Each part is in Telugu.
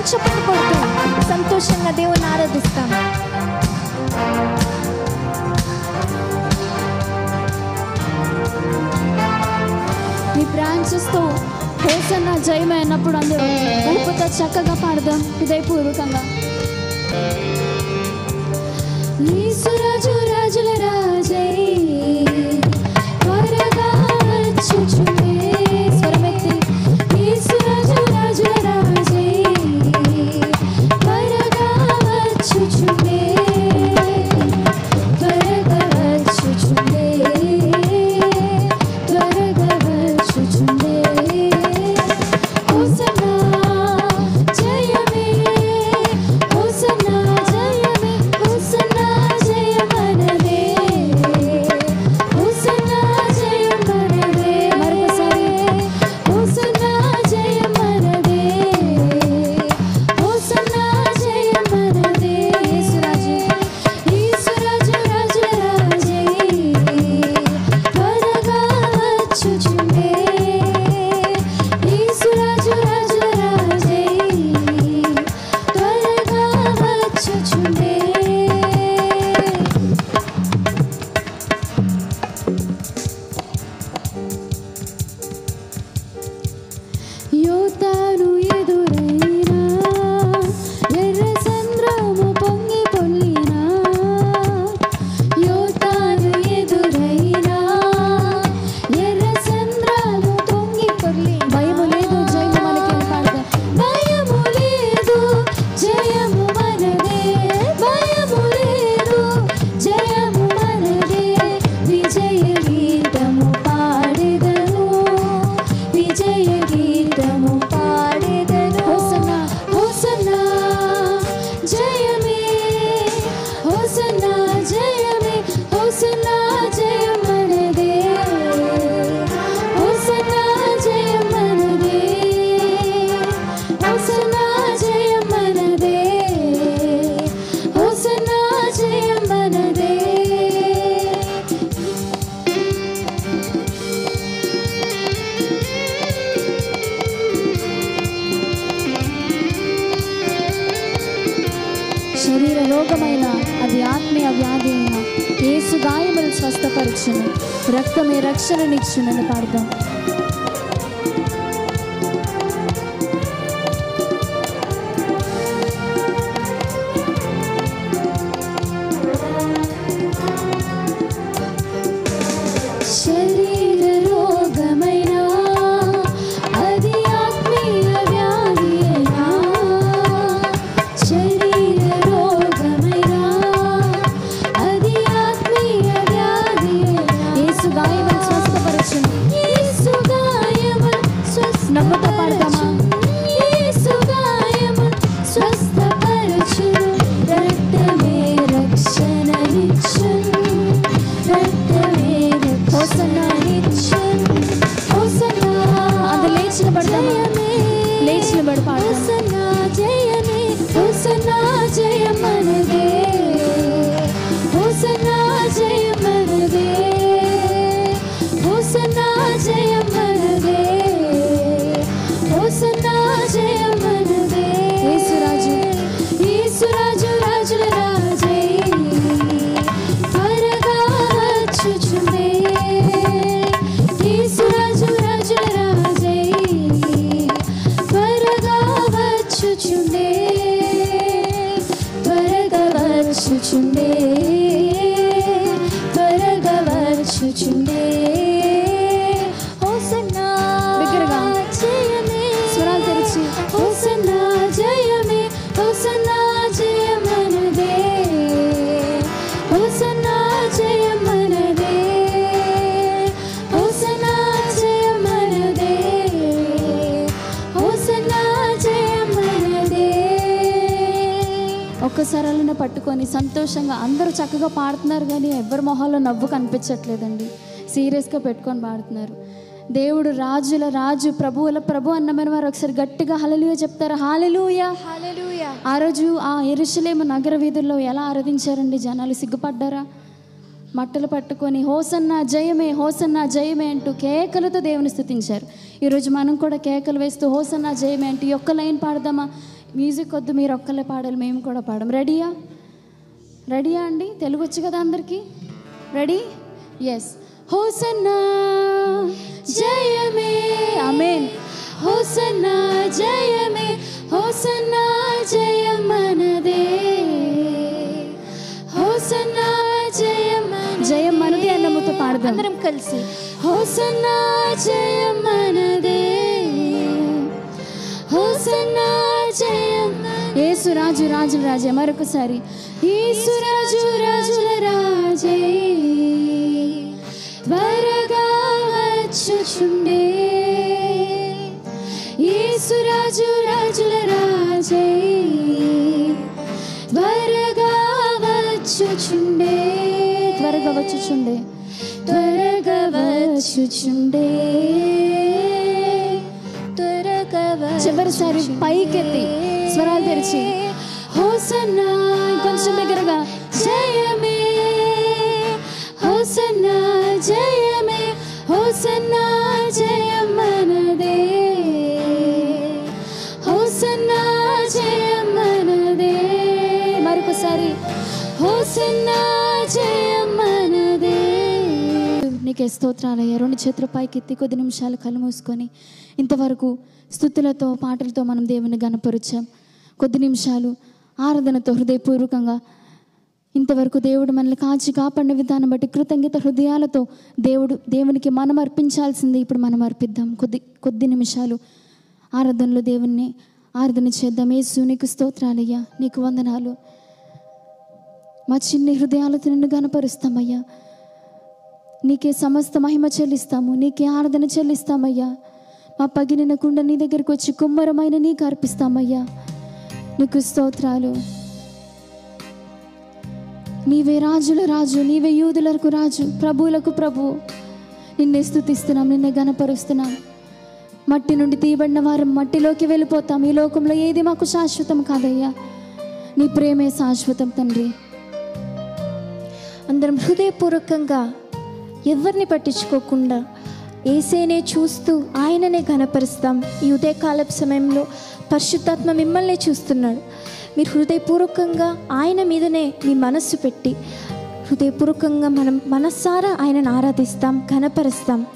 మనం చప్పట్లు కొడుతూ సంతోషంగా దేవుని ఆరాధిస్తాం. మీ బ్రాంచెస్తో హోసన్న జయమే అన్నప్పుడు అందరూ ఊపుతో చక్కగా పాడదాం హృదయపూర్వకంగా. నీ సురాజు రాజుల రాజై సంతోషంగా అందరూ చక్కగా పాడుతున్నారు కానీ ఎవరి మొహాల్లో నవ్వు కనిపించట్లేదండి. సీరియస్గా పెట్టుకొని పాడుతున్నారు. దేవుడు రాజుల రాజు ప్రభువుల ప్రభు అన్నమైన వారు ఒకసారి గట్టిగా హలలుయ చెప్తారు? Hallelujah hallelujah! ఆ రోజు ఆ ఎరుషలేము నగర వీధుల్లో ఎలా ఆరాధించారండి జనాలు? సిగ్గుపడ్డారా? మట్టలు పట్టుకొని హోసన్న జయమే హోసన్న జయమే అంటూ కేకలతో దేవుని స్థుతించారు. ఈరోజు మనం కూడా కేకలు వేస్తూ హోసన్న జయమే అంటూ ఈ ఒక్క లైన్ పాడదామా? మ్యూజిక్ వద్దు మీరు ఒక్కలే పాడాలి మేము కూడా పాడం. రెడీయా? రెడీయా అండి? తెలుగు వచ్చు కదా అందరికీ? రెడీ? ఎస్ హోసన్నా జయమే. అమేన్ హోసన్నా జయమే. హోసన్నా జయం మనదే హోసన్నా జయం జయం మనదే అన్నముతో పాడదాం. అందరం కలిసి. హోసన్నా జయం మనదే హోసన్నా యేసు రాజు రాజుల రాజే మరొకసారి. యేసు రాజు రాజుల రాజే త్వరగా వచ్చుచుండే. యేసు రాజు రాజుల రాజే త్వరగా వచ్చుచుండే. త్వరగా వచ్చుచుండే. త్వరగా వచ్చుచుండే. చివరిసారి పైకెత్తి. స్వరాలు తెరిచి హోసన్నా కొంచెం దగ్గరగా జయమే హోసన్నా జయమే హోసన్నా జయమనదే హోసన్నా జయం మరొకసారి హోసన్నా జయం నీకే స్తోత్రాలయ్యా రెండు చేతుల పైకెత్తి కొద్ది నిమిషాలు కళ్ళు మూసుకొని ఇంతవరకు స్థుతులతో పాటలతో మనం దేవుని గనపరిచాం. కొద్ది నిమిషాలు ఆరాధనతో హృదయపూర్వకంగా ఇంతవరకు దేవుడు మనల్ని కాచి కాపాడిన విధానం బట్టి కృతజ్ఞత హృదయాలతో దేవుడు దేవునికి మనం అర్పించాల్సింది ఇప్పుడు మనం అర్పిద్దాం. కొద్ది కొద్ది నిమిషాలు ఆరాధనలో దేవుణ్ణి ఆరాధన చేద్దాం. యేసు నీకు స్తోత్రాలయ్యా నీకు వందనాలు. మా చిన్ని హృదయాలతో నిన్ను గనపరుస్తామయ్యా నీకే సమస్త మహిమ చెల్లిస్తాము నీకే ఆరాధన చెల్లిస్తామయ్యా. మా పగిలిన కుండ నీ దగ్గరికి వచ్చి కుమ్మరమైన నీకు అర్పిస్తామయ్యా. నీకు స్తోత్రాలు నీవే రాజుల రాజు నీవే యూదులకు రాజు ప్రభువులకు ప్రభు. నిన్నే స్థుతిస్తున్నాం నిన్నే గనపరుస్తున్నాం మట్టి నుండి తీయబడిన వారు మట్టిలోకి వెళ్ళిపోతాం. ఈ లోకంలో ఏది మాకు శాశ్వతం కాదయ్యా? నీ ప్రేమే శాశ్వతం తండ్రి. అందరం హృదయపూర్వకంగా ఎవరిని పట్టించుకోకుండా ఏసేనే చూస్తూ ఆయననే గనపరుస్తాం ఈ ఉదయకాలపు సమయంలో పరిశుద్ధాత్మ మిమ్మల్ని చూస్తున్నాడు. మీరు హృదయపూర్వకంగా ఆయన మీదనే మీ మనస్సు పెట్టి హృదయపూర్వకంగా మనం మనస్సారా ఆయనను ఆరాధిస్తాం కనపరుస్తాం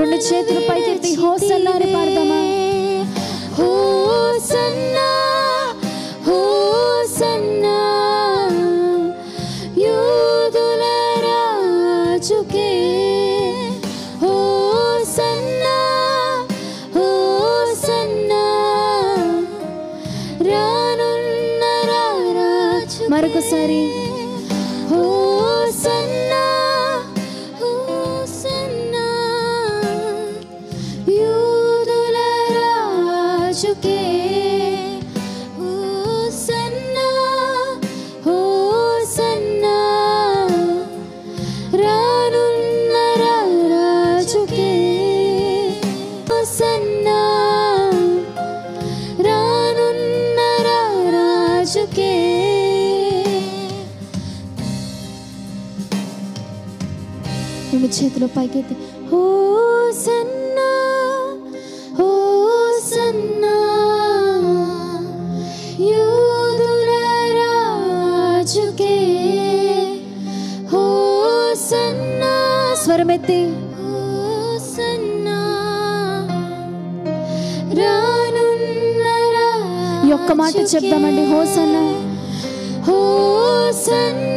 రెండు చేతులు పైకెత్తి హోసన్నా రెండు చేతులు పైకెత్తి హో సన్నా హో సన్నా యూదుల రాజుకే హో సన్నా స్వరమెత్తి హో సన్నా రానున్న ఈ ఒక్క మాట చెప్దామండి హోసన్నా హోసన్నా హోసన్నా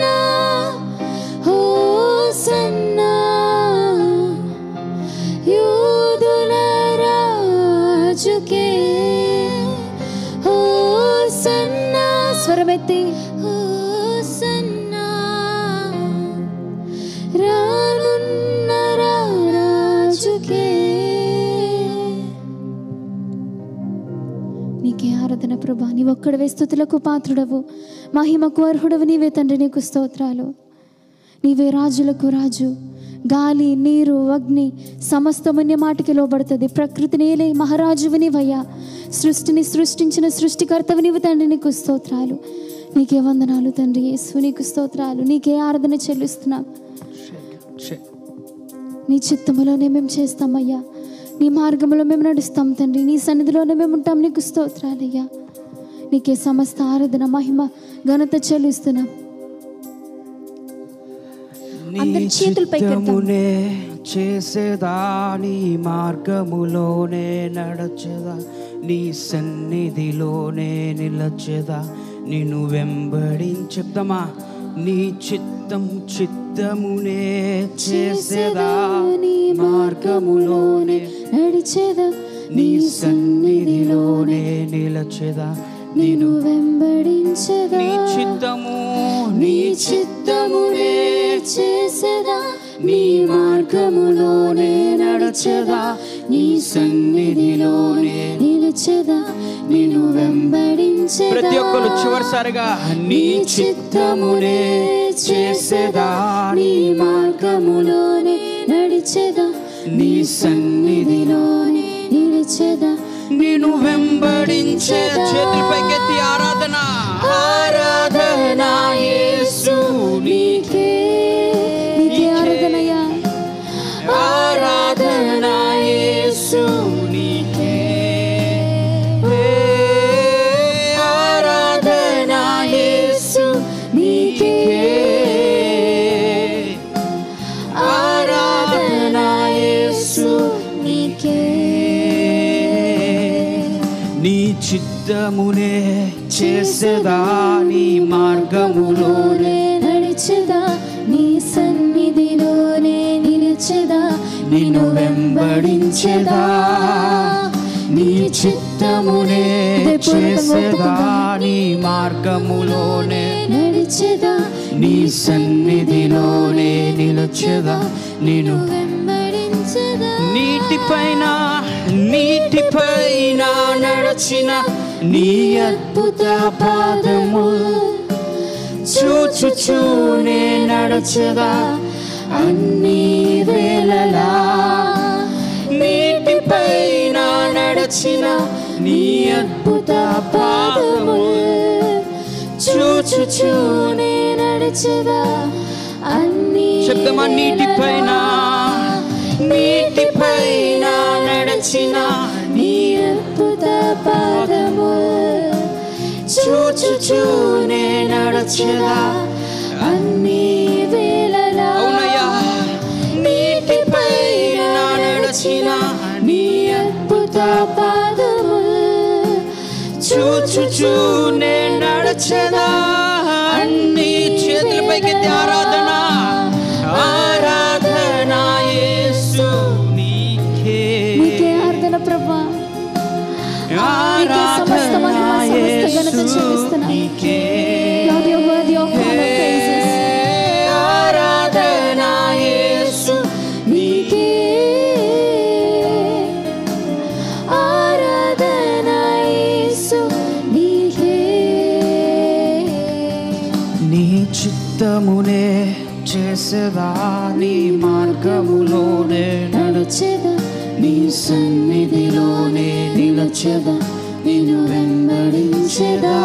స్వరమెత్తి హోసన్నా రానున్న నీకే ఆరాధన ప్రభా. నీ ఒక్కడవే స్థుతులకు పాత్రుడవు. మహిమకు అర్హుడవు నీవే తండ్రి నీకు స్తోత్రాలు. నీవే రాజులకు రాజు. గాలి నీరు అగ్ని సమస్తము నీ మాటకి లోబడుతుంది. ప్రకృతి నేలే మహారాజువు నీవయ్యా. సృష్టిని సృష్టించిన సృష్టికర్తవు నీవు తండ్రి నీకు స్తోత్రాలు. నీకే వందనాలు తండ్రి యేసు. నీకు స్తోత్రాలు నీకే ఆరాధన చెల్లిస్తున్నాం. నీ చిత్తములోనే మేము చేస్తామయ్యా. నీ మార్గంలో మేము నడుస్తాం తండ్రి. నీ సన్నిధిలోనే మేము ఉంటాం. నీకు స్తోత్రాలయ్యా. నీకే సమస్త ఆరాధన మహిమ ఘనత చెల్లిస్తున్నాం. అందరి చేతులు నీ మార్గములోనే నడచెదా? నీ సన్నిధిలోనే నిలచెదా? నిన్ను వెంబడించి చెప్తామా నీ చిత్తం చిత్తమునే చేసేదా? నీ మార్గములోనే నడిచేదా? నీ సన్నిధిలోనే నిలచెదా? నేను వెంబడించదా? నీ చిత్తము నీ చిత్తమునే చేసేదా? నీ మార్గములోనే నడచెదా? నీ సన్నిధిలోనే నిలిచేదా నేను వెంబడించేదా. ప్రతి ఒక్కరు చివరిసారిగా నీ చిత్తమునే చేసేదా నీ మార్గములోనే నడిచేదా. నీ సన్నిధిలోనే నిలిచేదా. నేను వెంబడించే చేతులు పైకెత్తి ఆరాధన. ఆరాధన యేసు నీకే చేసేదా నీ మార్గములోనే? నడిచెదా? నీ సన్నిధిలోనే నిలిచెదా? నిన్ను వెంబడించెదా? నీ చిత్తమునే చేసేదా నీ మార్గములోనే? నడిచెదా? నీ సన్నిధిలోనే నిలచెదా? నేను వెంబడించెదా? నీటిపైన నీటిపైన నడచిన నీ అద్భుత పాదము చూచుచూనే నడచదా అన్ని వేళలా నీటిపైన నడచిన నీ అద్భుత పాదము చూచుచూనే నడిచెదా అన్ని శబ్దమా నీటిపైన నీటిపైన నడచిన చూచుచూనే నడచదా అన్ని వేళలా అవునయ్యా. నీటిపైన నడచిన నీ అద్భుత పాదము చూచుచూనే నడచదా సమస్త ఘనత యేసు చెల్లిస్తున్నాం. నీకే Lord, you're worthy of all our praises. ఆరాధన యేసు నీకే ఆరాధన యేసు నీకే నీ చిత్తమునే చేసేదా నీ మార్గములోనే నడిచెదా నీ సన్నిధిలోనే నిలచెదా నిన్ను చేసేదా?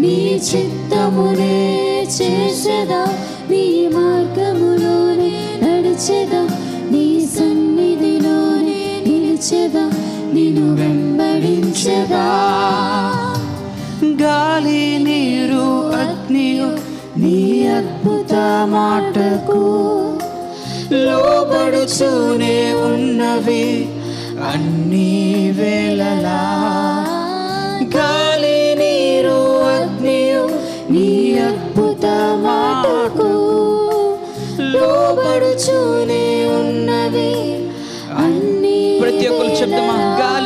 నీ చిత్తమునే చేసేదా? నీ మార్గములోనే నడిచేదా? నీ సన్నిధిలోనే నిలిచేదా? నిన్ను వెంబడించేదా? గాలి నీరు అగ్నియు నీ అద్భుత మాటకు లోబడుచూనే ఉన్నవి అన్ని వేళలా. గాలి నీరు అగ్నియు నీ అద్భుత మాటకు లోబడుచూనే ఉన్నవి అన్ని ప్రతి ఒక్కరు చెప్తామా గాలి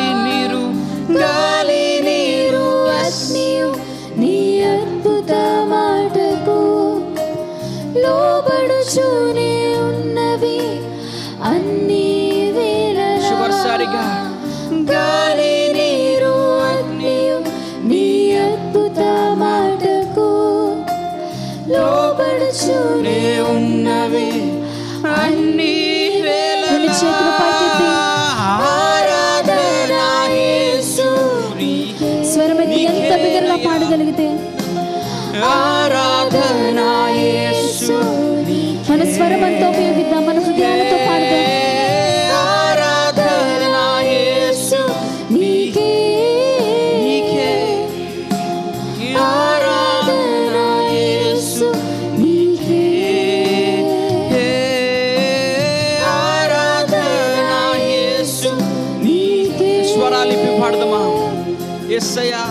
ఎస్సయ్యా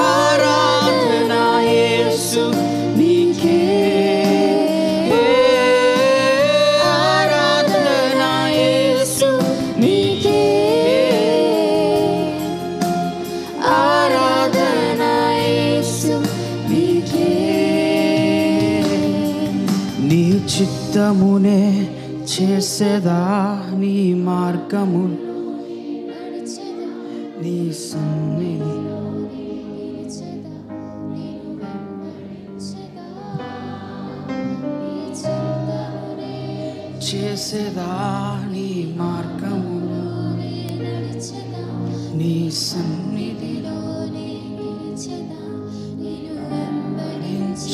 ఆరాధన యేసు నీకే ఆరాధన యేసు నీకే ఆరాధన యేసు నీకే నీ చిత్తమునే చేసేదా నీ మార్గము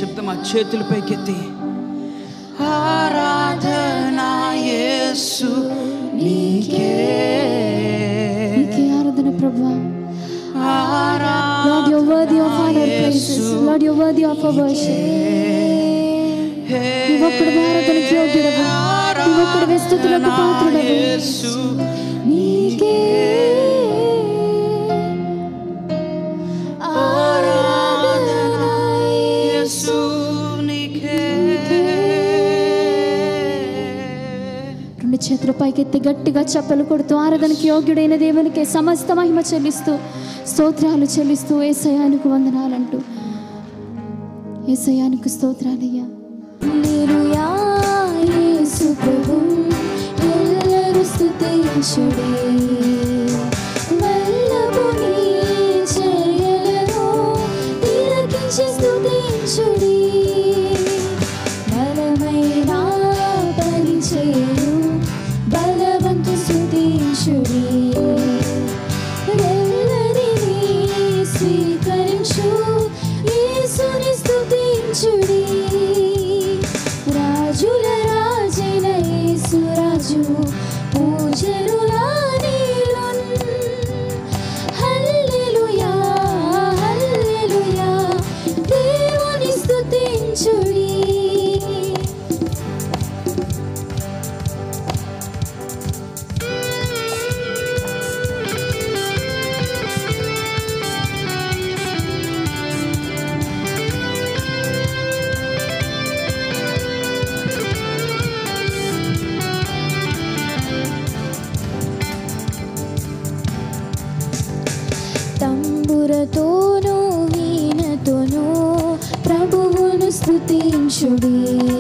చెప్తామా చేతుల పైకెత్తి ఆరాధన యేసు నీకే నీకే ఆరాధన ప్రభా Lord, you're worthy of all our praises. Lord, you're worthy of our worship. నీవొక్కడు ఆరాధనకి యోగ్యుడవు. నీవొక్కడివే స్తుతులకు పాత్రుడవు. యేసు నీకే చేతుల పైకెత్తి గట్టిగా చెప్పలు కొడుతూ ఆరాధనకి యోగ్యుడైన దేవునికి సమస్త మహిమ చెల్లిస్తూ స్తోత్రాలు చెల్లిస్తూ ఏసయానికి వందనాలంటూ. ఏసయానికి స్తోత్రాలయ్యా. యేసు ప్రభు ఎల్లరూ స్తుతించుడే. century.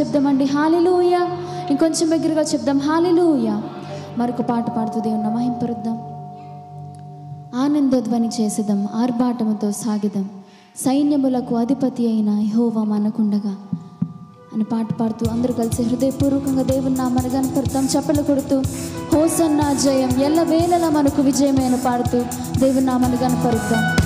చెప్దామండి. హాలిలూయ. ఇంకొంచెం దగ్గరగా చెప్దాం. హాలిలూయ. మరొక పాట పాడుతూ దేవుని మహింపరుద్దాం ఆనందధ్వని చేసేదాం ఆర్భాటముతో సాగిదాం సైన్యములకు అధిపతి అయిన హోవా మనకుండగా అని పాట పాడుతూ అందరూ కలిసి హృదయపూర్వకంగా దేవుని నామని కనపడతాం చెప్పలు కొడుతూ హోసన్న జయం. ఎల్ల వేళలా మనకు విజయమైన పాడుతూ దేవుని నామని కనపరుద్దాం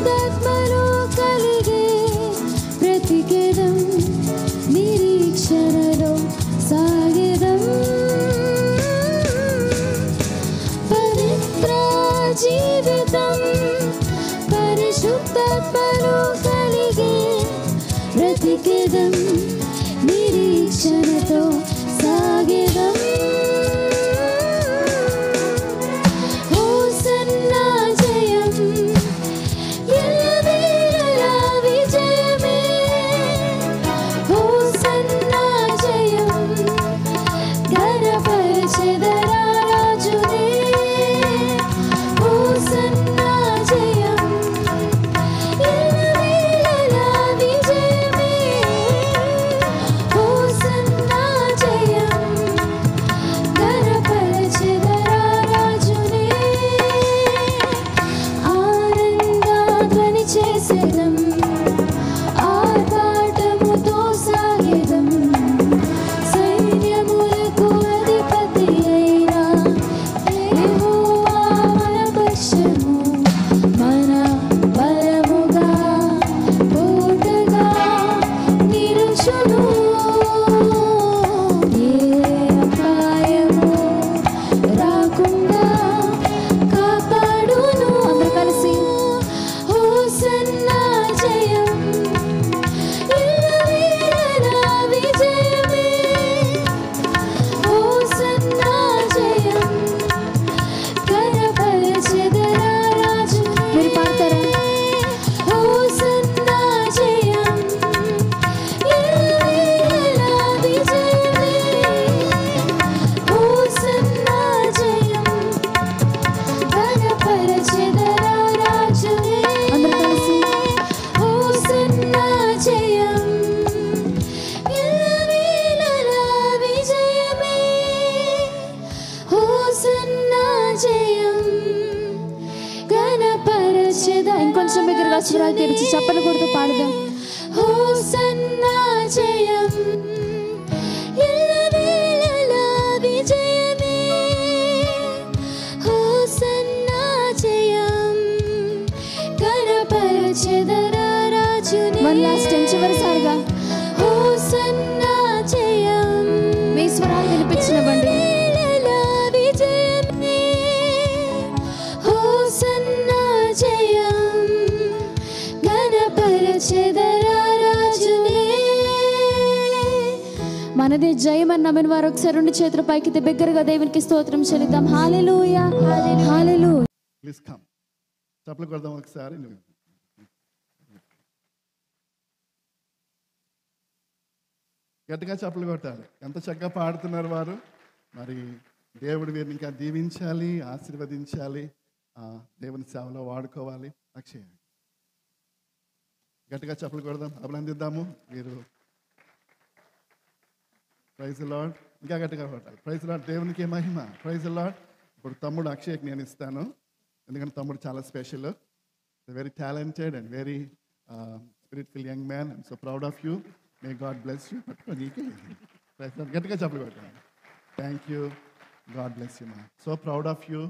that my మనదే జయమని నమ్మిన వారు ఒకసారి రెండు చేతుల పైకి బిగ్గరగా దేవునికి స్తోత్రం చెల్లిద్దాం. హాలెలూయా హాలెలూయా ప్లీజ్ కమ్ చప్పలు కొడదాం ఒకసారి. గట్టిగా చప్పలు కొట్టాలి. ఎంత చక్కగా పాడుతున్నారు వారు. మరి దేవుడు వీరిని ఇంకా దీవించాలి ఆశీర్వదించాలి. ఆ, దేవుని సేవలో వాడుకోవాలి. అక్షయ. గట్టిగా చప్పలు కొడదాం. అభినందిద్దాము. మీరు ప్రైజ్ లాడ్ ఇంకా గట్టిగా కొట్టాలి. ప్రైజ్ లాడ్ దేవునికి మహిమ. ప్రైజ్ లాడ్ ఇప్పుడు తమ్ముడు అక్షయ్కి నేను ఇస్తాను. ఎందుకంటే తమ్ముడు చాలా special very talented and very spiritful young man and so proud of you may God bless you పట్టుకో నీకే. ప్రైజ్ లాడ్ గట్టిగా చెప్పలు కొట్టాను thank you God bless you man so proud of you